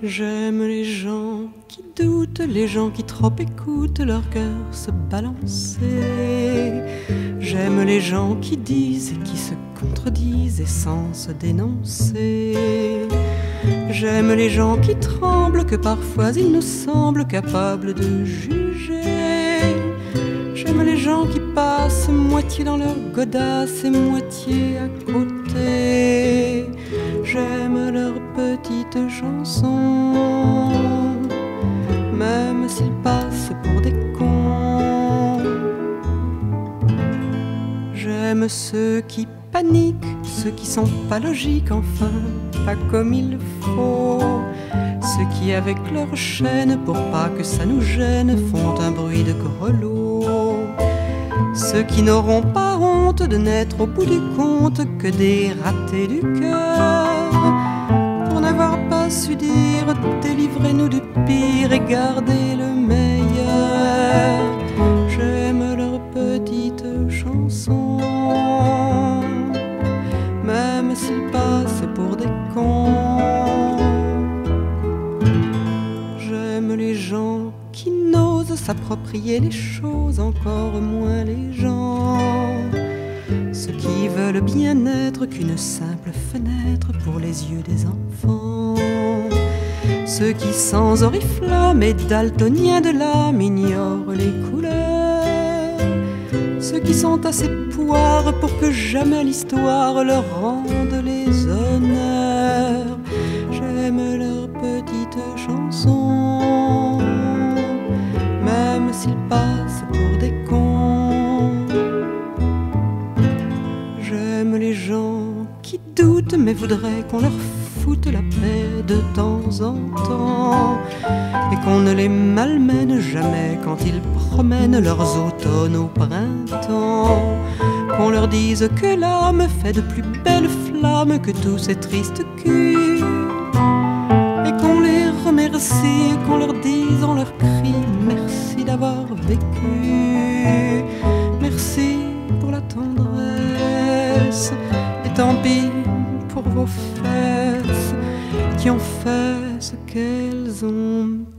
J'aime les gens qui doutent, les gens qui trop écoutent leur cœur se balancer. J'aime les gens qui disent et qui se contredisent et sans se dénoncer. J'aime les gens qui tremblent, que parfois ils nous semblent capables de juger. J'aime les gens qui passent moitié dans leur godasse et moitié à côté. J'aime leurs petites chansons, s'ils passent pour des cons. J'aime ceux qui paniquent, ceux qui sont pas logiques, enfin, pas comme il faut. Ceux qui, avec leur chaîne, pour pas que ça nous gêne, font un bruit de grelot. Ceux qui n'auront pas honte de n'être au bout du compte que des ratés du cœur. Pour n'avoir pas su dire délivrez-nous du pire et gardez s'ils passent pour des cons. J'aime les gens qui n'osent s'approprier les choses, encore moins les gens. Ceux qui veulent bien être qu'une simple fenêtre pour les yeux des enfants. Ceux qui sans oriflamme et daltoniens de l'âme ignorent les couleurs. Ceux qui sont assez poires pour que jamais l'histoire leur rende les honneurs. J'aime leurs petites chansons, même s'ils passent pour des cons. J'aime les gens qui doutent mais voudraient qu'on leur foute la paix de temps en temps qu'on ne les malmène jamais quand ils promènent leurs automnes au printemps. Qu'on leur dise que l'âme fait de plus belles flammes que tous ces tristes culs et qu'on les remercie, qu'on leur dise en leur cri merci d'avoir vécu, merci pour la tendresse, et tant pis pour vos fesses qui ont fait ce qu'elles ont